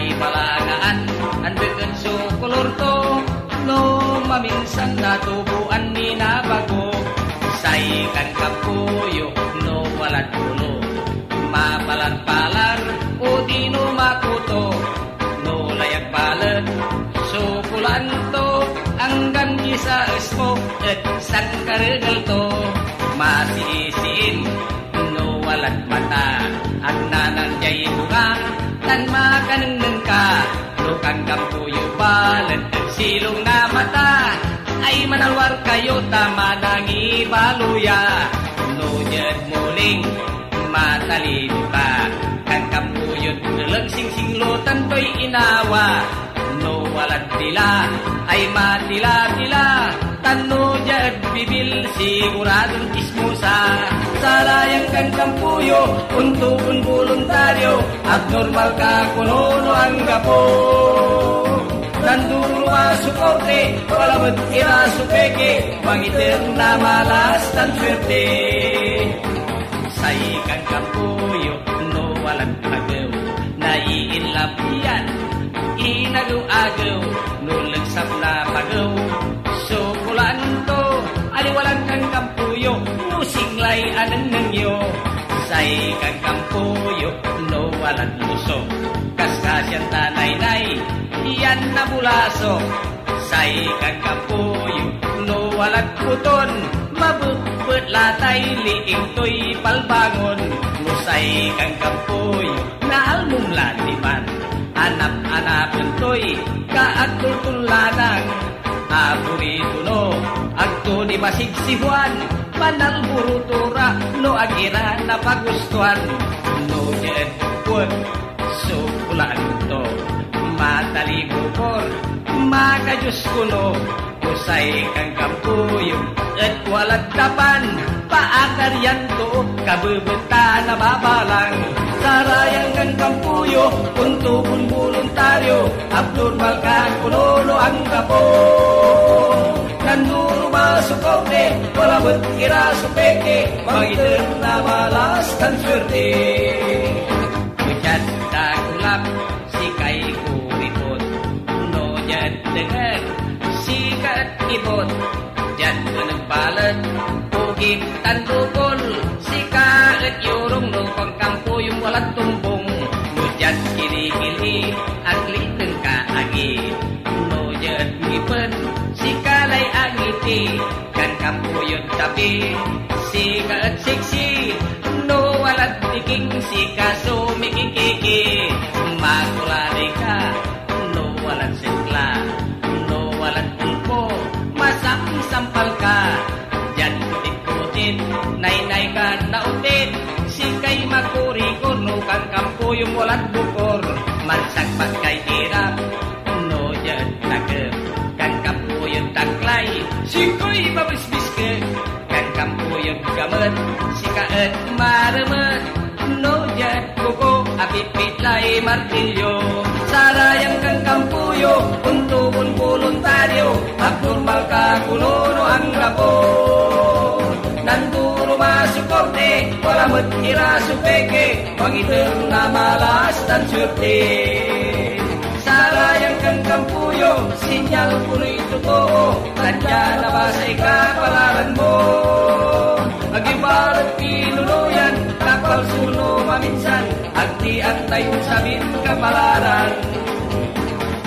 daan Andaan so kolor to No maminsan na tubuan ni na bago Say kan kapuyo no walat ulo. Mapalar-palar o di no makuto. No layak balat So pulan to Anggan isa esmo At sang karegal to. Masisiin No walat mata. Ang nananjay bunga Tan makanengeng ka Lukang kampuyo balat At silong na mata Ay manalwar kayo Tama nangi baluya No nyed muling Matalino ka Kang kampuyot Dalag sing-sing lotan to'y inawa. No walat tila Ay matila-tila Tano jad bibil Siguradong ismusa Kang kampuyo Untuk un voluntaryo Abnormal ka kuno ang gapo Nanduro masukorte Palabot ira supeke Mangitir na malas tan swerte Say kang kampuyo No walang agaw Naiinlap yan Inagaw-agaw Kaibigan kang puyo, luwal at lusok Kaskas yan tanay-nay, yan na bulaso. Sa ikan kang puyo, luwal at puton. Mabutbut latay, liing to'y palbangon. Musay kang kampuyo, na almong latiman Anak-anakan to'y kaagtultulanang Aburito no, agto ni masigsihuan Manang burutura pagira na pagustuhan Nugget wood sukulanto Matali por makajus kuno Usay kang kampuyo at walang tapan. Paakar yan to kabubata na babalang. Sarayang kang kampuyo kung tubong voluntaryo Abnormal ka kuno ang kapon Wala ba't kira supeke Magitir na malas kan swerte Hujan kulap Si kay kuripot No dengar Si kat ibot Jad nagbalat Pugip tandukol Si kaet yurong No pangkampo yung walat tumbong No jad kili-kili Aglitin Siksi No walat tiking Si kaso mikikiki Makulari ka No walat sikla No walat pulpo Masam sampal ka Jan kutit-kutit Nay-nay ka nautit Si kay makuri No kang kampo yung walat bukor Mansag kay irap No jan takep Kang kampo yung taklay Si ko'y mabisbis kuko Apipit lay martilyo Sarayang kang kampuyo Untuk un voluntaryo Abnormal ka kuno ang rapo Nanduro masukorte Wala mo't kira supeke. Mangitir na malas tan swerte Sarayang kang kampuyo Sinyal puno'y totoo Tadya na ba sa ikapalaran mo tayo sa kapalaran.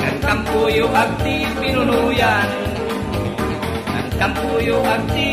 Ang kampuyo at di pinunuyan. Ang kampuyo at di